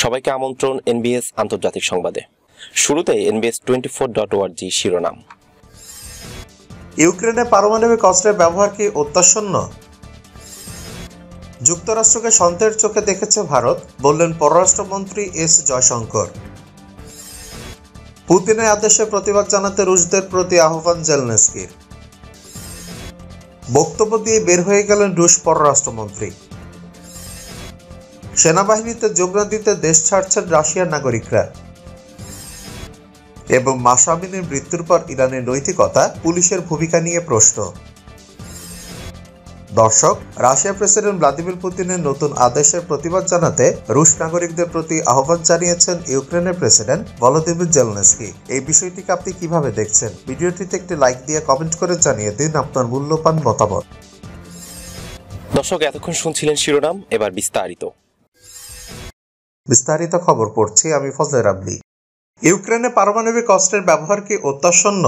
সবাইকে আমন্ত্রণ এনবিএস আন্তর্জাতিক সংবাদে। শুরুতে এনবিএস টোয়েন্টি ফোর ডট ওয়ার্জি শিরোনাম। ইউক্রেনে পারমাণবিক অস্ত্রের ব্যবহার কি অত্যাসন্ন যুক্তরাষ্ট্রকে সন্দেহের চোখে দেখেছে ভারত, বললেন পররাষ্ট্রমন্ত্রী এস জয়শঙ্কর। পুতিনের আদেশে প্রতিবাদ জানাতে রুশদের প্রতি আহ্বান জেলনেস্কির। বক্তব্য দিয়ে বের হয়ে গেলেন রুশ পররাষ্ট্রমন্ত্রী। সেনাবাহিনীতে যোগদান দিতে দেশ ছাড়ছেন রাশিয়ার নাগরিকরা। এবং মাসামিনের মৃত্যুর পর ইরানের নৈতিকতা পুলিশের ভূমিকা নিয়ে প্রশ্ন। দর্শক রাশিয়া প্রেসিডেন্ট ভ্লাদিমির পুতিনের নতুন আদেশের প্রতিবাদ জানাতে রুশ নাগরিকদের প্রতি আহ্বান জানিয়েছেন ইউক্রেনের প্রেসিডেন্ট ভলোদিমির জেলনেস্কি। এই বিষয়টিকে আপনি কীভাবে দেখছেন? ভিডিওটিতে একটি লাইক দিয়ে কমেন্ট করে জানিয়ে দিন আপনার মূল্যবান মতামত। দর্শক, এতক্ষণ শুনছিলেন শিরোনাম, এবার বিস্তারিত। বিস্তারিত খবর পড়ছি আমি ফজলে রাব্বি। ইউক্রেনে পারমাণবিক অস্ত্রের ব্যবহার কি অত্যাসন্ন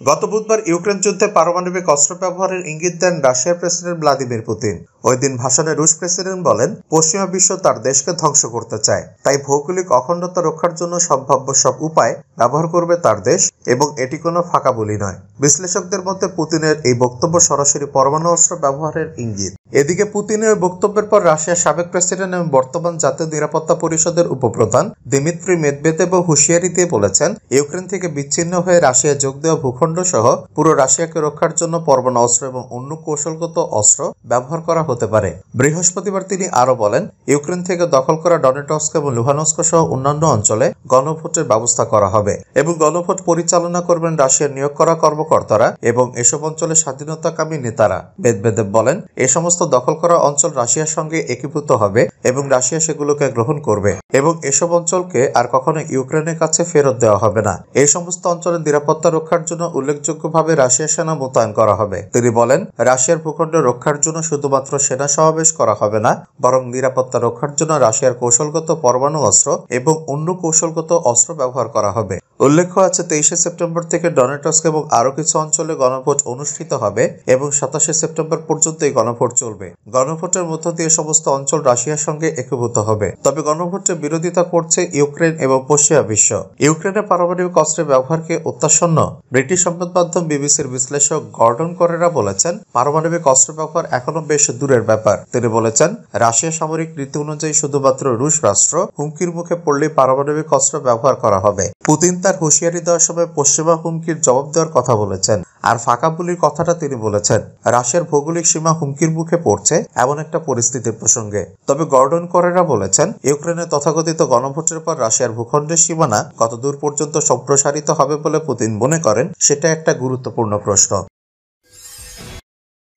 গত বুধবার ইউক্রেন যুদ্ধে পারমাণবিক অস্ত্র ব্যবহারের ইঙ্গিত দেন রাশিয়ার প্রেসিডেন্ট ভ্লাদিমির পুতিন। ওই দিন ভাষণে রুশ প্রেসিডেন্ট বলেন, পশ্চিমা বিশ্ব তার দেশকে ধ্বংস করতে চায়। তাই ভৌগোলিক অখণ্ডতা রক্ষার জন্য সম্ভাব্য সব উপায় ব্যবহার করবে তার দেশ এবং এটি কোনো ফাঁকা বলি নয়। বিশ্লেষকদের মধ্যে পুতিনের এই বক্তব্য সরাসরি পরমাণু অস্ত্র ব্যবহারের ইঙ্গিত। এদিকে পুতিনের বক্তব্যের পর রাশিয়ার সাবেক প্রেসিডেন্ট এবং বর্তমান জাতীয় নিরাপত্তা পরিষদের উপপ্রধান দিমিত্রি মেদবেদেব হুঁশিয়ারি দিয়ে বলেছেন, ইউক্রেন থেকে বিচ্ছিন্ন হয়ে রাশিয়া যোগ দেওয়া ভূখণ্ড সহ পুরো রাশিয়াকে রক্ষার জন্য পরমাণু অস্ত্র এবং অন্য কৌশলগত অস্ত্র ব্যবহার করা হতে পারে। বৃহস্পতিবার তিনি আরও বলেন, ইউক্রেন থেকে দখল করা ডনেটস্ক এবং লুহানস্ক সহ অন্যান্য অঞ্চলে গণভোটের ব্যবস্থা করা হবে এবং গণভোট পরিচালনা করবেন রাশিয়ার নিয়োগ করা কর্মকর্তারা এবং এসব অঞ্চলে স্বাধীনতাকামী নেতারা। বেদবেদেব বলেন, এ সমস্ত দখল করা অঞ্চল রাশিয়ার সঙ্গে একীভূত হবে এবং রাশিয়া সেগুলোকে গ্রহণ করবে। এবং এসব অঞ্চলকে আর কখনো ইউক্রেনের কাছে ফেরত দেওয়া হবে না। এই সমস্ত অঞ্চলের নিরাপত্তা রক্ষার জন্য উল্লেখযোগ্যভাবে রাশিয়া সেনা মোতায়েন করা হবে। তিনি বলেন, রাশিয়ার ভূখণ্ড রক্ষার জন্য শুধুমাত্র সেনা সমাবেশ করা হবে না, বরং নিরাপত্তা রক্ষার জন্য রাশিয়ার কৌশলগত পরমাণু অস্ত্র এবং অন্য কৌশলগত অস্ত্র ব্যবহার করা হবে। উল্লেখ্য আছে, তেইশে সেপ্টেম্বর থেকে ডনেটস্ক এবং আরও কিছু অঞ্চলে গণভোট অনুষ্ঠিত হবে এবং সাতাশে সেপ্টেম্বর পর্যন্ত এই গণভোট চলবে। গণভোটের মধ্য দিয়ে সমস্ত অঞ্চল রাশিয়ার সঙ্গে একীভূত হবে। তবে গণভোটের বিরোধিতা করছে ইউক্রেন এবং পশ্চিমা বিশ্ব। ইউক্রেনের পারমাণবিক অস্ত্রের ব্যবহারকে অত্যাসন্ন ব্রিটিশ সংবাদ মাধ্যম বিবিসির বিশ্লেষক গর্ডন করেরা বলেছেন, পারমাণবিক অস্ত্র ব্যবহার এখনও বেশ দূরের ব্যাপার। তিনি বলেছেন রাশিয়া সামরিক নীতি অনুযায়ী শুধুমাত্র রুশ রাষ্ট্র হুমকির মুখে পড়লে পারমাণবিক অস্ত্র ব্যবহার করা হবে। পুতিন তার হুঁশিয়ারি দেওয়ার সময় পশ্চিমা হুমকির জবাব দেওয়ার কথা বলেছেন। আর ফাঁকা বুলির কথাটা তিনি বলেছেন। রাশিয়ার ভৌগোলিক সীমা হুমকির মুখে পড়ছে এমন একটা পরিস্থিতির প্রসঙ্গে। তবে গর্ডন করেরা বলেছেন ইউক্রেনের তথাকথিত গণভোটের পর রাশিয়ার ভূখণ্ডের সীমানা কত দূর পর্যন্ত সম্প্রসারিত হবে বলে পুতিন মনে করেন, সেটা একটা গুরুত্বপূর্ণ প্রশ্ন।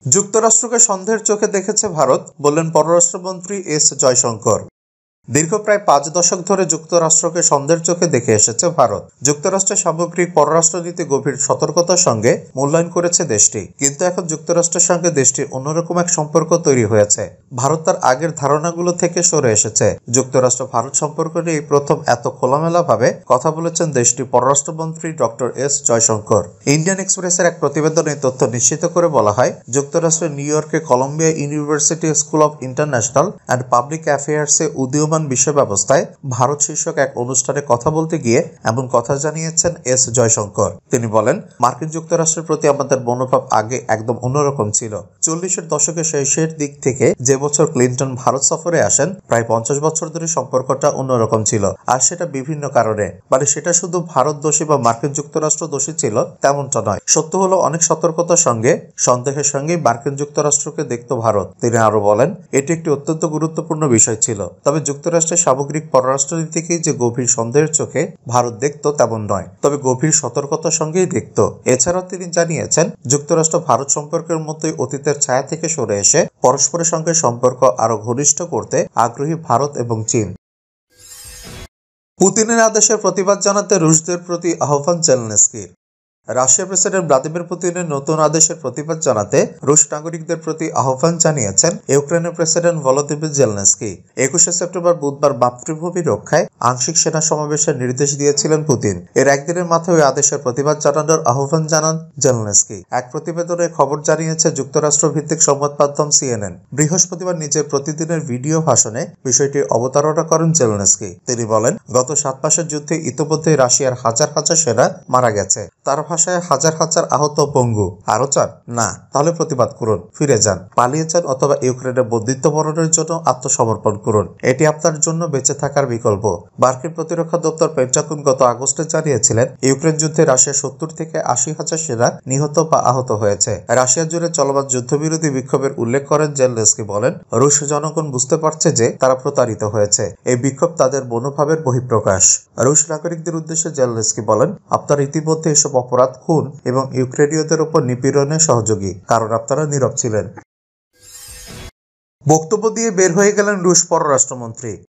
যুক্তরাষ্ট্রকে সন্দেহের চোখে দেখেছে ভারত, বললেন পররাষ্ট্রমন্ত্রী এস জয়শঙ্কর। দীর্ঘ প্রায় পাঁচ দশক ধরে যুক্তরাষ্ট্রকে সন্দেহের চোখে দেখে এসেছে ভারত। যুক্তরাষ্ট্রের সামগ্রিক পররাষ্ট্রনীতি গভীর সতর্কতার সঙ্গে মূল্যায়ন করেছে দেশটি। কিন্তু এখন যুক্তরাষ্ট্রের সঙ্গে দেশটির অন্যরকম এক সম্পর্ক তৈরি হয়েছে। ভারত তার আগের ধারণাগুলো থেকে সরে এসেছে। যুক্তরাষ্ট্র ভারত সম্পর্ক নিয়ে এই প্রথম এত খোলামেলা ভাবে কথা বলেছেন দেশটির পররাষ্ট্রমন্ত্রী ডক্টর এস জয়শঙ্কর। ইন্ডিয়ান এক্সপ্রেসের এক প্রতিবেদনে তথ্য নিশ্চিত করে বলা হয়, যুক্তরাষ্ট্রের নিউ ইয়র্কে Columbia University School of International and Public অ্যাফেয়ার্সে উদীয়মান উদীয়মান বিশ্ব ব্যবস্থায় ভারত শীর্ষক এক অনুষ্ঠানে কথা বলতে গিয়ে এমন কথা জানিয়েছেন এস জয়শঙ্কর। তিনি বলেন, মার্কিন যুক্তরাষ্ট্রের প্রতি আমাদের মনোভাব আগে একদম অন্যরকম ছিল। চল্লিশের দশকের শেষের দিক থেকে যে বছর ক্লিন্টন ভারত সফরে আসেন, প্রায় পঞ্চাশ বছর ধরে সম্পর্কটা অন্যরকম ছিল। আর সেটা বিভিন্ন কারণে। মানে সেটা শুধু ভারত দোষী বা মার্কিন যুক্তরাষ্ট্র দোষী ছিল, তেমনটা নয়। সত্য হলো, অনেক সতর্কতার সঙ্গে, সন্দেহের সঙ্গে মার্কিন যুক্তরাষ্ট্রকে দেখত ভারত। তিনি আরও বলেন, এটি একটি অত্যন্ত গুরুত্বপূর্ণ বিষয় ছিল। তবে যুক্তরাষ্ট্রের সামগ্রিক পররাষ্ট্রনীতিকে যে গভীর সন্দেহের চোখে ভারত দেখত তেমন নয়, তবে গভীর সতর্কতার সঙ্গেই দেখত। এছাড়াও তিনি জানিয়েছেন, যুক্তরাষ্ট্র ভারত সম্পর্কের মতোই অতীতের ছায়া থেকে সরে এসে পরস্পরের সঙ্গে সম্পর্ক আরও ঘনিষ্ঠ করতে আগ্রহী ভারত এবং চীন। পুতিনের আদেশের প্রতিবাদ জানাতে রুশদের প্রতি আহ্বান জেলনেস্কির রাশিয়ার প্রেসিডেন্ট ভ্লাদিমির পুতিনের নতুন আদেশের প্রতিবাদ জানাতে রুশ নাগরিকদের প্রতি আহ্বান জানিয়েছেন ইউক্রেনের প্রেসিডেন্ট ভলোদিমির জেলনেস্কি। একুশে সেপ্টেম্বর বুধবার মাতৃভূমি রক্ষায় আংশিক সেনা সমাবেশের নির্দেশ দিয়েছিলেন পুতিন। এর একদিনের মাথায় ওই আদেশের প্রতিবাদ জানানোর আহ্বান জানান জেলনেস্কি। এক প্রতিবেদনে খবর জানিয়েছে যুক্তরাষ্ট্র ভিত্তিক সংবাদ মাধ্যম সিএনএন। বৃহস্পতিবার নিজের প্রতিদিনের ভিডিও ভাষণে বিষয়টি অবতারণা করেন জেলনেস্কি। তিনি বলেন, গত সাত মাসের যুদ্ধে ইতোমধ্যে রাশিয়ার হাজার হাজার সেনা মারা গেছে। তার ভাষায় হাজার হাজার আহত পঙ্গু। আরও চান? না, তাহলে প্রতিবাদ করুন। ফিরে যান। পালিয়ে যান অথবা ইউক্রেনের বন্দিত্ব বরণের জন্য আত্মসমর্পণ করুন। এটি আপনার জন্য বেঁচে থাকার বিকল্প। মার্কিন প্রতিরক্ষা দপ্তর পেন্টাকুন গত আগস্টে জানিয়েছিলেন, ইউক্রেন যুদ্ধে রাশিয়া সত্তর থেকে আশি হাজার সেনা নিহত বা আহত হয়েছে। রাশিয়া জুড়ে চলমান যুদ্ধবিরোধী বিক্ষোভের উল্লেখ করেন জেলনেস্কি বলেন, রুশ জনগণ বুঝতে পারছে যে তারা প্রতারিত হয়েছে। এই বিক্ষোভ তাদের মনোভাবের বহিঃপ্রকাশ। রুশ নাগরিকদের উদ্দেশ্যে জেলনেস্কি বলেন, আপনারা ইতিমধ্যে এসব অপরাধ খুন এবং ইউক্রেনীয়দের ওপর নিপীড়নে সহযোগী, কারণ আপনারা নীরব ছিলেন। বক্তব্য দিয়ে বের হয়ে গেলেন রুশ পররাষ্ট্রমন্ত্রী।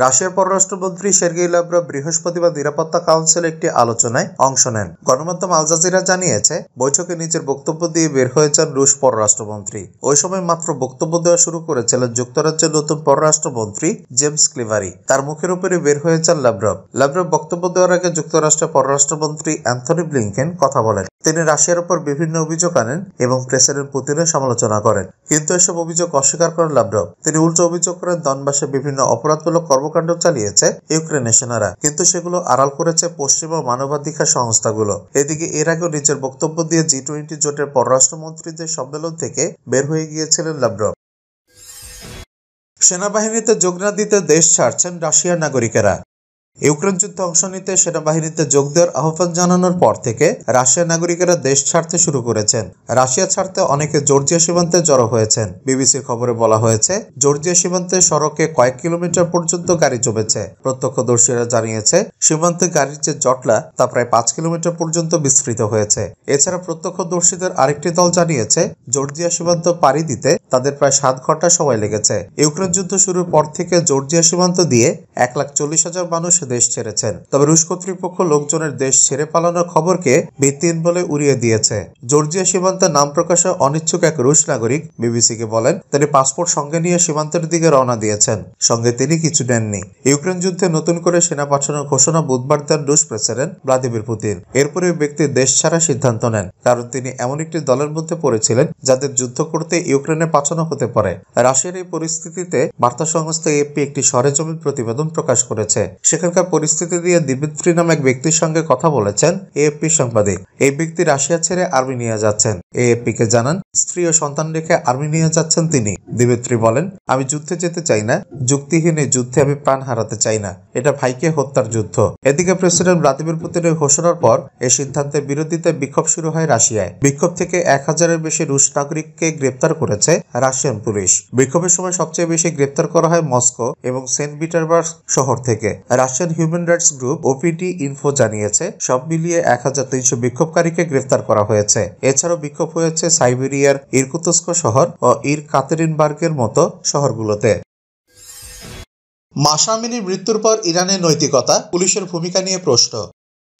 রাশিয়ার পররাষ্ট্রমন্ত্রী সের্গেই লাভরভ বৃহস্পতিবার নিরাপত্তা কাউন্সিলে একটি আলোচনায় অংশ নেন। গণমাধ্যম আল জাজিরা জানিয়েছে, বৈঠকে নিজের বক্তব্য দিয়ে বের হয়ে যান রুশ পররাষ্ট্রমন্ত্রী। ওই সময় মাত্র বক্তব্য দেওয়া শুরু করেছিলেন যুক্তরাজ্যের নতুন পররাষ্ট্রমন্ত্রী জেমস ক্লিভারি। তার মুখের উপরে বের হয়ে যান লাভরভ। বক্তব্য দেওয়ার আগে যুক্তরাষ্ট্রের পররাষ্ট্রমন্ত্রী অ্যান্থনি ব্লিংকেন কথা বলেন। তিনি রাশিয়ার উপর বিভিন্ন অভিযোগ আনেন এবং প্রেসিডেন্ট পুতিনের সমালোচনা করেন। কিন্তু এসব অভিযোগ অস্বীকার করেন লাভরভ। তিনি উল্টো অভিযোগ করেন, দনবাসে বিভিন্ন অপরাধমূলক কর্মকাণ্ড চালিয়েছে ইউক্রেনের সেনারা। কিন্তু সেগুলো আড়াল করেছে পশ্চিমা মানবাধিকার সংস্থাগুলো। এদিকে এর আগেও নিজের বক্তব্য দিয়ে জি টোয়েন্টি জোটের পররাষ্ট্রমন্ত্রীদের সম্মেলন থেকে বের হয়ে গিয়েছিলেন লাভরভ সেনাবাহিনীতে যোগ না দিতে দেশ ছাড়ছেন রাশিয়ার নাগরিকেরা। ইউক্রেন যুদ্ধে অংশ নিতে সেনাবাহিনীতে যোগ দেওয়ার আহ্বান জানানোর পর থেকে রাশিয়ার নাগরিকেরা দেশ ছাড়তে শুরু করেছেন। রাশিয়া ছাড়তে অনেকে জর্জিয়া সীমান্তে জড়ো হয়েছেন। বিবিসির খবরে বলা হয়েছে, জর্জিয়া সীমান্তে সড়কে কয়েক কিলোমিটার পর্যন্ত গাড়ি জমেছে। প্রত্যক্ষদর্শীরা জানিয়েছে, সীমান্তে গাড়ির যে জটলা, তা প্রায় পাঁচ কিলোমিটার পর্যন্ত বিস্তৃত হয়েছে। এছাড়া প্রত্যক্ষদর্শীদের আরেকটি দল জানিয়েছে, জর্জিয়া সীমান্ত পাড়ি দিতে তাদের প্রায় সাত ঘণ্টা সময় লেগেছে। ইউক্রেন যুদ্ধ শুরুর পর থেকে জর্জিয়া সীমান্ত দিয়ে এক লাখ চল্লিশ হাজার মানুষ দেশ ছেড়েছেন। তবে রুশ কর্তৃপক্ষ লোকজনের দেশ ছেড়ে পালানোর খবরকে ভিত্তিহীন বলে উড়িয়ে দিয়েছে। জর্জিয়া সীমান্তে নাম প্রকাশে অনিচ্ছুক এক রুশ নাগরিক, বিবিসিকে বলেন, তিনি পাসপোর্ট সঙ্গে নিয়ে সীমান্তের দিকে রওনা দিয়েছেন। সঙ্গে তিনি কিছু নেননি। ইউক্রেন যুদ্ধে নতুন করে সেনা পাঠানোর ঘোষণা বুধবার দেন রুশ প্রেসিডেন্ট ভ্লাদিমির পুতিন। এরপরে ব্যক্তি দেশ ছাড়া সিদ্ধান্ত নেন। কারণ তিনি এমন একটি দলের মধ্যে পড়েছিলেন, যাদের যুদ্ধ করতে ইউক্রেনে পাঠানো হতে পারে। রাশিয়ার এই পরিস্থিতিতে বার্তা সংস্থা এপি একটি সরেজমিন প্রতিবেদন প্রকাশ করেছে। সেখানকার পরিস্থিতি দিয়ে দিমিত্রি নামে এক ব্যক্তির সঙ্গে কথা বলেছেন এএফপি সাংবাদিক। এই ব্যক্তি রাশিয়া ছেড়ে আর্মেনিয়া যাচ্ছেন। এএফপি কে জানান, স্ত্রী ও সন্তান রেখে আর্মেনিয়া যাচ্ছেন তিনি। দিমিত্রি বলেন, আমি যুদ্ধে যেতে চাই না, যুক্তিহীন এই যুদ্ধে আমি প্রাণ হারাতে চাই না। এটা ভাইকে হত্যার যুদ্ধ। এদিকে প্রেসিডেন্ট ভ্লাদিমির পুতিনের ঘোষণার পর এই সিদ্ধান্তের বিরোধিতায় বিক্ষোভ শুরু হয় রাশিয়ায়। বিক্ষোভ থেকে এক হাজারের বেশি রুশ নাগরিককে গ্রেপ্তার করেছে রাশিয়ান পুলিশ। বিক্ষোভের সময় সবচেয়ে বেশি গ্রেপ্তার করা হয় মস্কো এবং সেন্ট পিটারবার্গ শহর থেকে। Russian human rights group OVD info জানিয়েছে, সব মিলিয়ে এক হাজার তিনশো বিক্ষোভকারীকে গ্রেফতার করা হয়েছে। এছাড়াও বিক্ষোভ হয়েছে সাইবেরিয়ার ইরকুতস্ক শহর ও ইর কাতেরিনবার্গের মতো শহরগুলোতে। মাসামিনীর মৃত্যুর পর ইরানের নৈতিকতা পুলিশের ভূমিকা নিয়ে প্রশ্ন।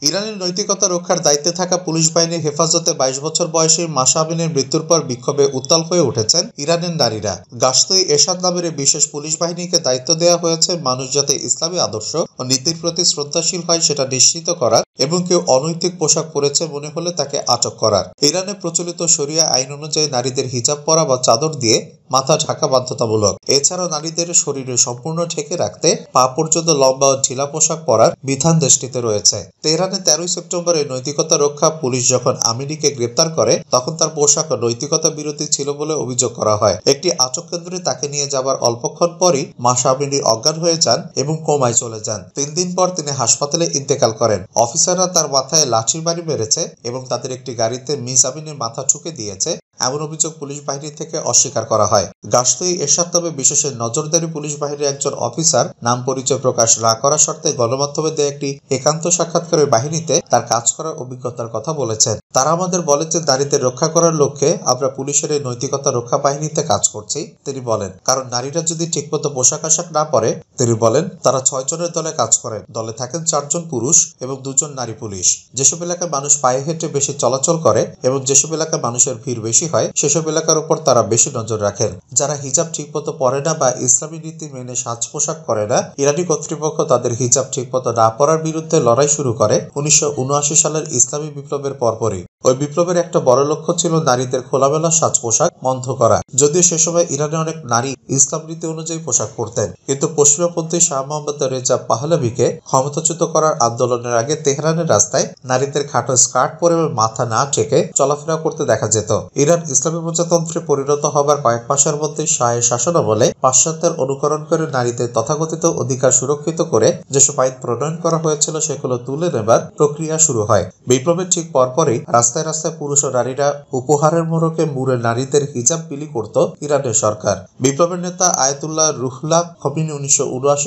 ইরানের নৈতিকতা রক্ষার দায়িত্বে থাকা পুলিশ বাহিনীর হেফাজতে বাইশ বছর বয়সী মাসাবিনের মৃত্যুর পর বিক্ষোভে উত্তাল হয়ে উঠেছেন ইরানের নারীরা। গাস্তই এরশাদ নামের বিশেষ পুলিশ বাহিনীকে দায়িত্ব দেওয়া হয়েছে মানুষ যাতে ইসলামী আদর্শ ও নীতির প্রতি শ্রদ্ধাশীল হয় সেটা নিশ্চিত করার এবং কেউ অনৈতিক পোশাক পরেছে মনে হলে তাকে আটক করার। ইরানে প্রচলিত শরিয়া আইন অনুযায়ী নারীদের হিজাব পরা বা চাদর দিয়ে মাথা ঢাকা বাধ্যতামূলক। এছাড়াও নারীদের শরীরে সম্পূর্ণ ঢেকে রাখতে পা পর্যন্ত লম্বা ও ঢিলা পোশাক পরার বিধান দেশটিতে রয়েছে। তেহরানে তেরোই সেপ্টেম্বরে নৈতিকতা রক্ষা পুলিশ যখন আমিনিকে গ্রেপ্তার করে, তখন তার পোশাক নৈতিকতা বিরোধী ছিল বলে অভিযোগ করা হয়। একটি আটক কেন্দ্রে তাকে নিয়ে যাবার অল্পক্ষণ পরই মাসা আমিনি অজ্ঞান হয়ে যান এবং কোমায় চলে যান। তিন দিন পর তিনি হাসপাতালে ইন্তেকাল করেন। অফিসাররা তার মাথায় লাঠির বাড়ি মেরেছে এবং তাদের একটি গাড়িতে মিস আমিনের মাথা ঠুকে দিয়েছে, এমন অভিযোগ পুলিশ বাহিনী থেকে অস্বীকার করা হয়। গাছতই এরশাদ তবে বিশেষের নজরদারি পুলিশ বাহিনীর একজন অফিসার, নাম পরিচয় প্রকাশ না করা শর্তে গণমাধ্যমে দেয় একটি একান্ত সাক্ষাৎকারের বাহিনীতে তার কাজ করার অভিজ্ঞতার কথা বলেছেন। তারা আমাদের বলে যে নারীদের রক্ষা করার লক্ষ্যে আমরা পুলিশের এই নৈতিকতা রক্ষা বাহিনীতে কাজ করছি, তিনি বলেন। কারণ নারীরা যদি ঠিকমতো পোশাক আশাক না পরে তিনি বলেন, তারা ছয় জনের দলে কাজ করেন। দলে থাকেন চারজন পুরুষ এবং দুজন নারী পুলিশ। যেসব এলাকায় মানুষ পায়ে হেঁটে বেশি চলাচল করে এবং যেসব এলাকায় মানুষের ভিড় বেশি হয়, সেসব এলাকার উপর তারা বেশি নজর রাখেন। যারা হিজাব ঠিকমতো পরে না বা ইসলামী নীতি মেনে সাজ পোশাক করে না, ইরানি কর্তৃপক্ষ তাদের হিজাব ঠিকমতো না পরার বিরুদ্ধে লড়াই শুরু করে উনিশশো উনআশি সালের ইসলামী বিপ্লবের পরপরই। ওই বিপ্লবের একটা বড় লক্ষ্য ছিল নারীদের খোলামেলা সাজ পোশাক বন্ধ করা। যদিও সে সময় ইরানে অনেক নারী ইসলাম রীতি অনুযায়ী পোশাক পরতেন, কিন্তু পশ্চিমপন্থী শাহ মোহাম্মদ রেজা পাহলাভিকে ক্ষমতাচ্যুত করার আন্দোলনের আগে তেহরানের রাস্তায় নারীদের খাটো স্কার্ট পরে মাথা না ঠেকে চলাফেরা করতে দেখা যেত। ইরান ইসলামী প্রজাতন্ত্রে পরিণত হবার কয়েক মাসের মধ্যে শাহের শাসনামলে পাশ্চাত্যের অনুকরণ করে নারীদের তথাকথিত অধিকার সুরক্ষিত করে যেসব আইন প্রণয়ন করা হয়েছিল সেগুলো তুলে নেবার প্রক্রিয়া শুরু হয়। বিপ্লবের ঠিক পরপরই রাস্তায় রাস্তায় পুরুষ ও নারীরা উপহারের মোড়কে মুড়ে নারীদের হিজাব বিলি করত ইরানের সরকার। বিপ্লবের নেতা আয়তুল্লাহ রুহলা খমিনি উনিশশো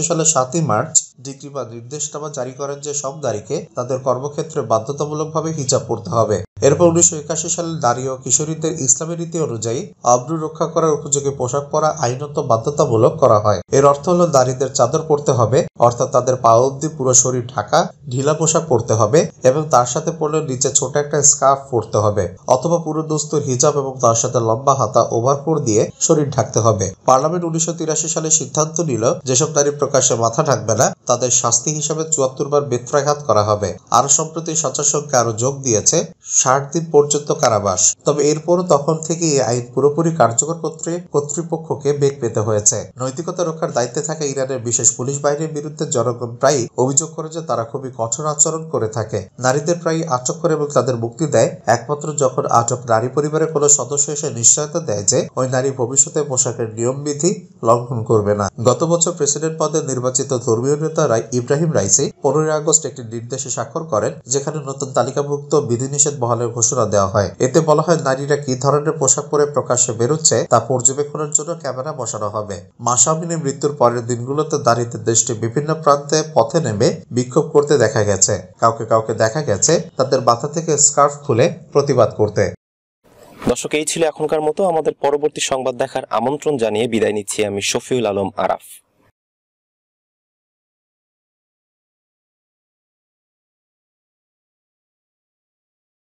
সালে সাতই মার্চ ডিগ্রি বা নির্দেশনামা জারি করেন যে সব নারীকে তাদের কর্মক্ষেত্রে বাধ্যতামূলকভাবে হিজাব পড়তে হবে। এরপর উনিশশো একাশি সালে নারী ও কিশোরীদের ইসলামী রীতি অনুযায়ী আব্রু রক্ষা করার উপযোগী পোশাক পরা আইনত বাধ্যতামূলক করা হয়। এর অর্থ হলো নারীদের চাদর পরতে হবে, অর্থাৎ তাদের পা অব্দি পুরো শরীর ঢাকা, ঢিলা পোশাক পরতে হবে এবং তার সাথে পরলে নিচে ছোট একটা স্কার্ফ পরতে হবে অথবা পুরো দস্তুর হিজাব এবং তার সাথে লম্বা হাতা ওভারকোট দিয়ে শরীর ঢাকতে হবে। পার্লামেন্ট উনিশশো তিরাশি সালে সিদ্ধান্ত নিল, যেসব নারী প্রকাশ্যে মাথা ঢাকবে না তাদের শাস্তি হিসাবে চুয়াত্তর বার বেত্রাঘাত করা হবে। আর সম্প্রতি সচার সঙ্গে আরও যোগ দিয়েছে ষাট দিন পর্যন্ত কারাবাস। তবে এরপরও তখন থেকে এই আইন পুরোপুরি কার্যকর করতে কর্তৃপক্ষকে বেগ পেতে হয়েছে। নৈতিকতা রক্ষার দায়িত্বে থাকা ইরানের বিশেষ পুলিশ বাহিনীর বিরুদ্ধে জনগণ প্রায়ই অভিযোগ করে যে তারা খুবই কঠোর আচরণ করে থাকে। নারীদের প্রায়ই আটক করে এবং তাদের মুক্তি দেয়। একমাত্র যখন আটক নারী পরিবারের কোনো সদস্য এসে নিশ্চয়তা দেয় যে ওই নারী ভবিষ্যতে পোশাকের নিয়মবিধি লঙ্ঘন করবে না। গত বছর প্রেসিডেন্ট পদে নির্বাচিত ধর্মীয় নেতা রাই- ইব্রাহিম রাইসি পনেরোই আগস্ট একটি নির্দেশে স্বাক্ষর করেন, যেখানে নতুন তালিকাভুক্ত বিধিনিষেধ বহালের ঘোষণা দেওয়া হয়। এতে বলা হয় নারীরা কি ধরনের পোশাক পরে প্রকাশ্যে বেরোচ্ছে তা পর্যবেক্ষণের জন্য ক্যামেরা বসানো হবে। মাসামিনের মৃত্যুর পরের দিনগুলোতে নারীদের দেশটির বিভিন্ন প্রান্তে পথে নেমে বিক্ষোভ করতে দেখা গেছে। কাউকে কাউকে দেখা গেছে তাদের মাথা থেকে স্কার্ফ খুলে প্রতিবাদ করতে। দর্শক, এই ছিল এখনকার মতো। আমাদের পরবর্তী সংবাদ দেখার আমন্ত্রণ জানিয়ে বিদায় নিচ্ছি আমি শফিউল আলম আরাফ।